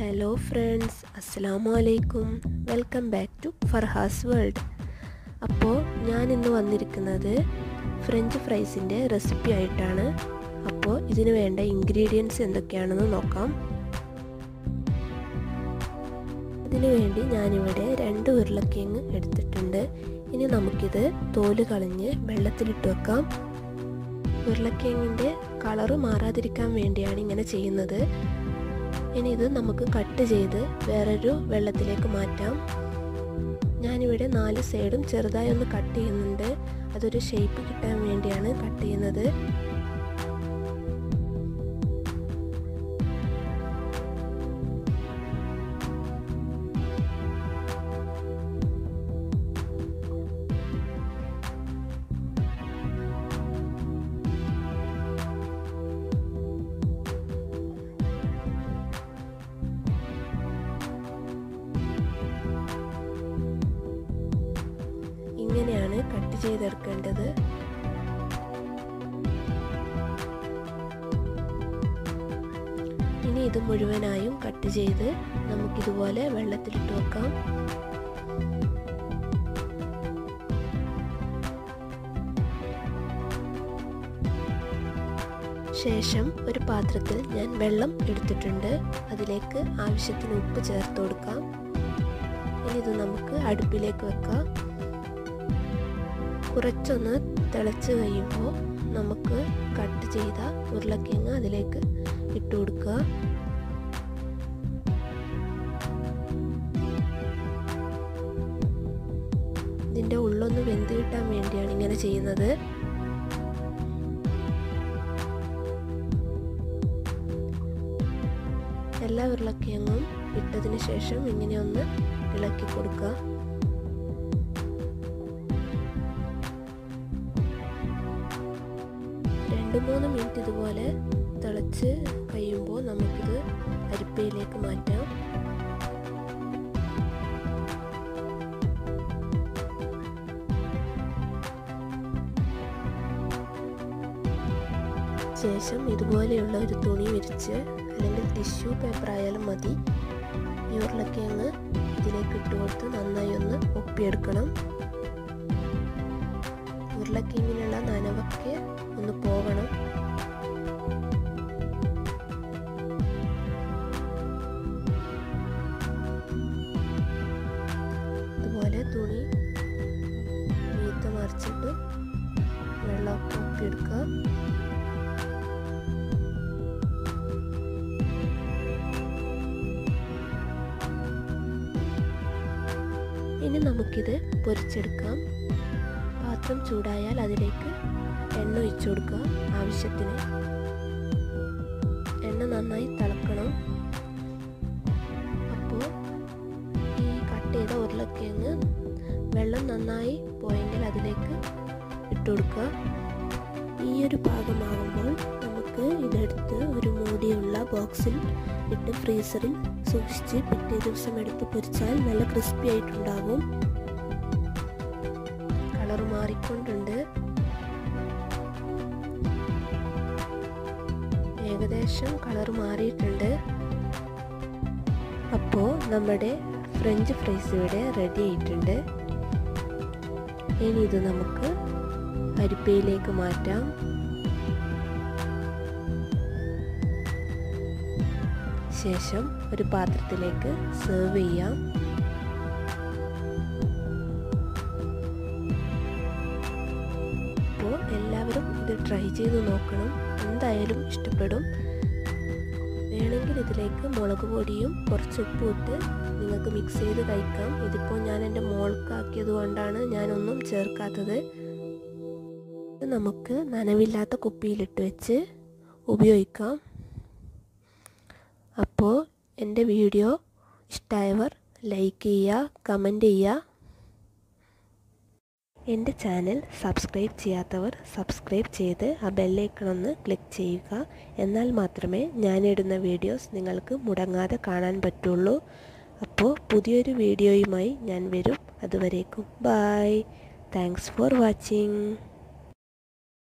Hello friends അസ്സലാമു അലൈക്കും welcome back to Farhas world അപ്പോൾ ഞാൻ ഇന്ന് വന്നിരിക്കുന്നത് ഫ്രഞ്ച് ഫ്രൈസിന്റെ റെസിപ്പി ആയിട്ടാണ്. അപ്പോൾ ഇതിന് വേണ്ട ഇൻഗ്രീഡിയൻസ് എന്തൊക്കെയാണെന്ന് നോക്കാം. അതിനു വേണ്ടി ഞാനിവിടെ രണ്ട് ഉരുളക്കിഴങ്ങ് എടുത്തിട്ടുണ്ട്. ഇനി നമുക്കിത് തോൽ കളഞ്ഞ് വെള്ളത്തിലിട്ട് വെക്കാം. ഉരുളക്കിഴങ്ങിന്റെ കളറ് മാറാതിരിക്കാൻ വേണ്ടിയാണ് ഇങ്ങനെ ചെയ്യുന്നത്. ഇനി ഇത് നമുക്ക് കട്ട് ചെയ്ത് വേറൊരു വെള്ളത്തിലേക്ക് മാറ്റാം. ഞാനിവിടെ നാല് സൈഡും ചെറുതായി ഒന്ന് കട്ട് ചെയ്യുന്നുണ്ട്. അതൊരു ഷേപ്പ് കിട്ടാൻ വേണ്ടിയാണ് കട്ട് ചെയ്യുന്നത്. കട്ട് ചെയ്തെടുക്കേണ്ടത്. ഇനി ഇത് മുഴുവനായും കട്ട് ചെയ്ത് നമുക്കിതുപോലെ വെള്ളത്തിലിട്ട് വെക്കാം. ശേഷം ഒരു പാത്രത്തിൽ ഞാൻ വെള്ളം എടുത്തിട്ടുണ്ട്. അതിലേക്ക് ആവശ്യത്തിന് ഉപ്പ് ചേർത്ത് കൊടുക്കാം. ഇനി ഇത് നമുക്ക് അടുപ്പിലേക്ക് വെക്കാം. കുറച്ചൊന്ന് തിളച്ച് കഴിയുമ്പോൾ നമുക്ക് കട്ട് ചെയ്ത ഉരുളക്കിഴങ്ങ് അതിലേക്ക് ഇട്ട് കൊടുക്കുക. ഇതിന്റെ ഉള്ളൊന്ന് വെന്ത് കിട്ടാൻ വേണ്ടിയാണ് ഇങ്ങനെ ചെയ്യുന്നത്. എല്ലാ ഉരുളക്കിഴങ്ങും ഇട്ടതിന് ശേഷം ഇങ്ങനെ ഒന്ന് ഇളക്കി കൊടുക്കുക. രണ്ട് മൂന്ന് മിനിറ്റ് ഇതുപോലെ തിളച്ച് കഴിയുമ്പോൾ നമുക്കിത് അരിപ്പയിലേക്ക് മാറ്റാം. ശേഷം ഇതുപോലെയുള്ള ഒരു തുണി വിരിച്ച് അല്ലെങ്കിൽ ടിഷ്യൂ പേപ്പർ ആയാലും മതി. ഈ ഉരുളക്കിഴങ്ങ് ഇതിലേക്ക് ഇട്ട് കൊടുത്ത് നന്നായി ഒന്ന് ഒപ്പിയെടുക്കണം. ഉരുളക്കിഴങ്ങിനുള്ള നനവൊക്കെ ഒന്ന് പോകണം. അതുപോലെ തുണി മീത്ത മറിച്ചിട്ട് വെള്ളമൊക്കെ എടുക്കുക ഇനി നമുക്കിത് പൊരിച്ചെടുക്കാം. പാത്രം ചൂടായാൽ അതിലേക്ക് എണ്ണ ഒഴിച്ചു കൊടുക്കുക ആവശ്യത്തിന്. എണ്ണ നന്നായി തിളക്കണം. അപ്പോൾ ഈ കട്ട് ചെയ്ത ഉരുളക്കിഴങ്ങ് വെള്ളം നന്നായി പോയെങ്കിൽ അതിലേക്ക് ഇട്ട് കൊടുക്കുക. ഈ ഒരു പാകമാകുമ്പോൾ നമുക്ക് ഇതെടുത്ത് ഒരു മൂടിയുള്ള ബോക്സിൽ ഇട്ട് ഫ്രീസറിൽ സൂക്ഷിച്ച് പിറ്റേ ദിവസം എടുത്ത് പൊരിച്ചാൽ നല്ല ക്രിസ്പി ആയിട്ടുണ്ടാകും. കളർ മാറിക്കൊണ്ടുണ്ട്. ഏകദേശം കളർ മാറിയിട്ടുണ്ട്. അപ്പോൾ നമ്മുടെ ഫ്രഞ്ച് ഫ്രൈസ് ഇവിടെ റെഡി ആയിട്ടുണ്ട്. ഇനി ഇത് നമുക്ക് അരിപ്പയിലേക്ക് മാറ്റാം. ശേഷം ഒരു പാത്രത്തിലേക്ക് സെർവ് ചെയ്യാം. ഇത് ട്രൈ ചെയ്ത് നോക്കണം. എന്തായാലും ഇഷ്ടപ്പെടും. വേണമെങ്കിൽ ഇതിലേക്ക് മുളക് പൊടിയും കുറച്ച് ഉപ്പും ഇട്ട് നിങ്ങൾക്ക് മിക്സ് ചെയ്ത് കഴിക്കാം. ഇതിപ്പോൾ ഞാൻ എന്റെ മോൾക്കാക്കിയത് കൊണ്ടാണ് ഞാനൊന്നും ചേർക്കാത്തത്. ഇത് നമുക്ക് നനവില്ലാത്ത കുപ്പിയിലിട്ട് വെച്ച് ഉപയോഗിക്കാം. അപ്പോൾ എന്റെ വീഡിയോ ഇഷ്ടമായവർ ലൈക്ക് ചെയ്യുക കമന്റ് ചെയ്യുക. എന്റെ ചാനൽ സബ്സ്ക്രൈബ് ചെയ്യാത്തവർ സബ്സ്ക്രൈബ് ചെയ്ത് ആ ബെല്ലൈക്കണൊന്ന് ക്ലിക്ക് ചെയ്യുക. എന്നാൽ മാത്രമേ ഞാനിടുന്ന വീഡിയോസ് നിങ്ങൾക്ക് മുടങ്ങാതെ കാണാൻ പറ്റുള്ളൂ. അപ്പോൾ പുതിയൊരു വീഡിയോയുമായി ഞാൻ വരും. അതുവരേക്കും. Bye thanks for watching